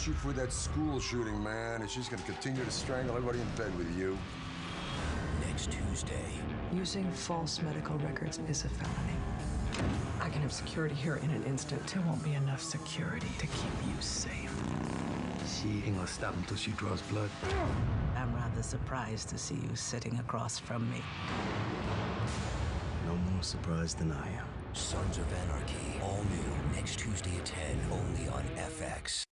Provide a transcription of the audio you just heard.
you for that school shooting, man, and she's gonna continue to strangle everybody in bed with you. Next Tuesday. Using false medical records is a felony. I can have security here in an instant. There won't be enough security to keep you safe. She ain't gonna stop until she draws blood. I'm rather surprised to see you sitting across from me. No more surprised than I am. Sons of Anarchy. All new next Tuesday at 10, only on FX.